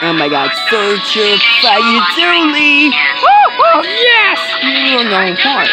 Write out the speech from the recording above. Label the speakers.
Speaker 1: Oh my god, search your fire truly!
Speaker 2: Oh, oh yes!
Speaker 1: You are know what?